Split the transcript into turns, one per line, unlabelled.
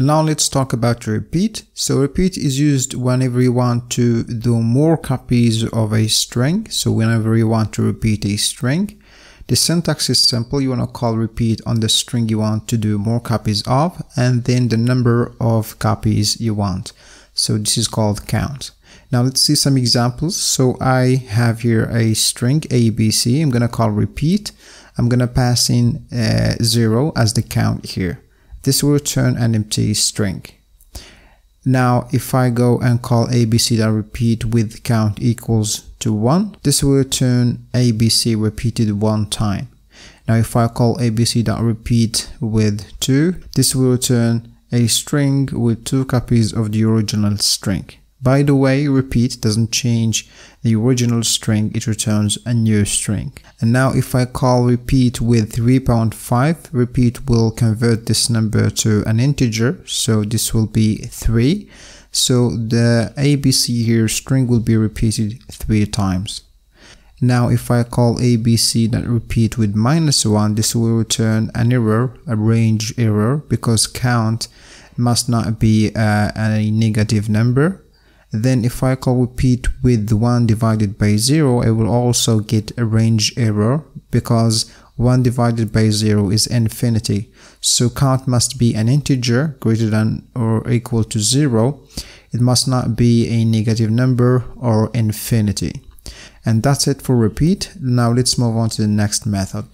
Now let's talk about repeat. So repeat is used whenever you want to do more copies of a string. So whenever you want to repeat a string, the syntax is simple. You want to call repeat on the string you want to do more copies of and then the number of copies you want. So this is called count. Now let's see some examples. So I have here a string ABC. I'm going to call repeat. I'm going to pass in uh, 0 as the count here. This will return an empty string. Now if I go and call abc.repeat with count equals to 1, this will return abc repeated one time. Now if I call abc.repeat with 2, this will return a string with two copies of the original string. By the way, repeat doesn't change the original string, it returns a new string. And now if I call repeat with 3.5, repeat will convert this number to an integer, so this will be 3. So the ABC here string will be repeated 3 times. Now if I call abc.repeat with minus 1, this will return an error, a range error, because count must not be uh, a negative number then if I call repeat with 1 divided by 0 I will also get a range error because 1 divided by 0 is infinity. So count must be an integer greater than or equal to 0 it must not be a negative number or infinity. And that's it for repeat. Now let's move on to the next method